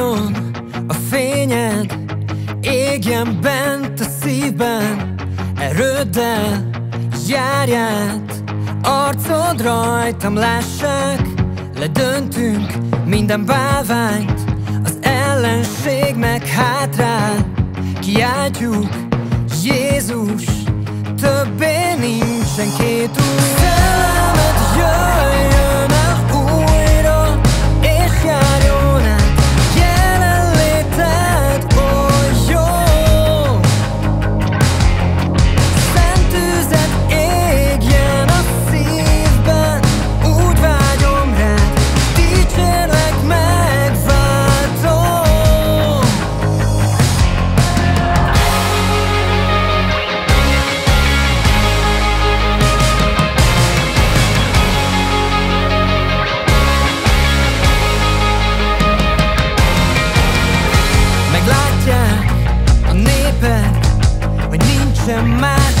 Ragyogjon a fényed, égjen bent a szívben, erőddel járj át, arcod rajtam lássák, ledöntünk minden báványt, az ellenség meg hátrál, kiáltjuk, Jézus, többé nincsen két út. In my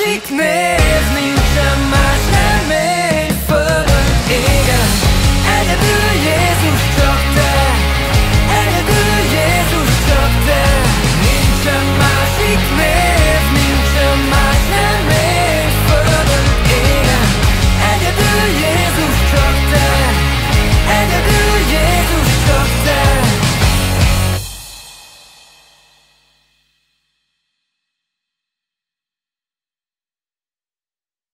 Schick.